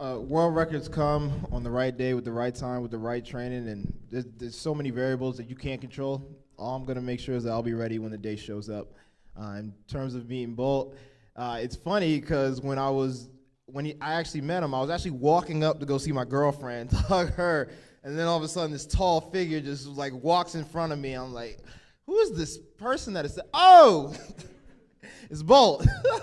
uh, world records come on the right day with the right time with the right training, and there's, there's so many variables that you can't control. All I'm gonna make sure is that I'll be ready when the day shows up. Uh, in terms of beating Bolt, uh, it's funny because when I was when he, I actually met him, I was actually walking up to go see my girlfriend, hug her, and then all of a sudden this tall figure just like walks in front of me. I'm like, who is this person that is? Oh, it's Bolt.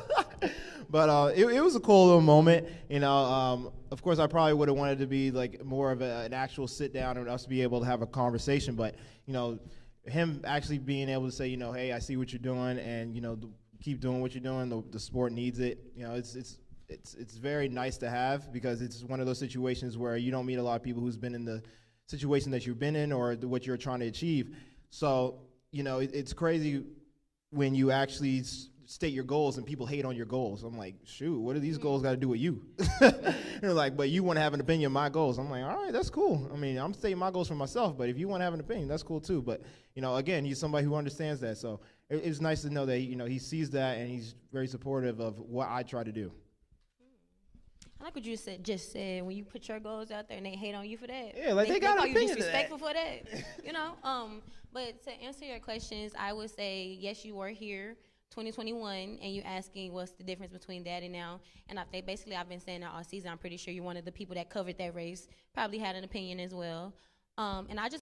but uh, it, it was a cool little moment. You know, um, of course, I probably would have wanted to be like more of a, an actual sit down and us be able to have a conversation. But you know, him actually being able to say, you know, hey, I see what you're doing, and you know, the, keep doing what you're doing. The, the sport needs it. You know, it's it's it's it's very nice to have because it's one of those situations where you don't meet a lot of people who's been in the situation that you've been in or what you're trying to achieve. So you know, it, it's crazy when you actually state your goals and people hate on your goals. I'm like, shoot, what do these goals got to do with you? They're like, but you want to have an opinion of my goals. I'm like, all right, that's cool. I mean, I'm stating my goals for myself, but if you want to have an opinion, that's cool too. But you know, again, he's somebody who understands that. So it, it's nice to know that you know he sees that and he's very supportive of what I try to do. I like what you said. Just said when you put your goals out there and they hate on you for that. Yeah, like, they got an call you opinion to that. disrespectful for that. you know. Um, but to answer your questions, I would say yes, you were here. 2021, and you asking what's the difference between that and now. And I think basically I've been saying that all season. I'm pretty sure you're one of the people that covered that race, probably had an opinion as well. Um, and I just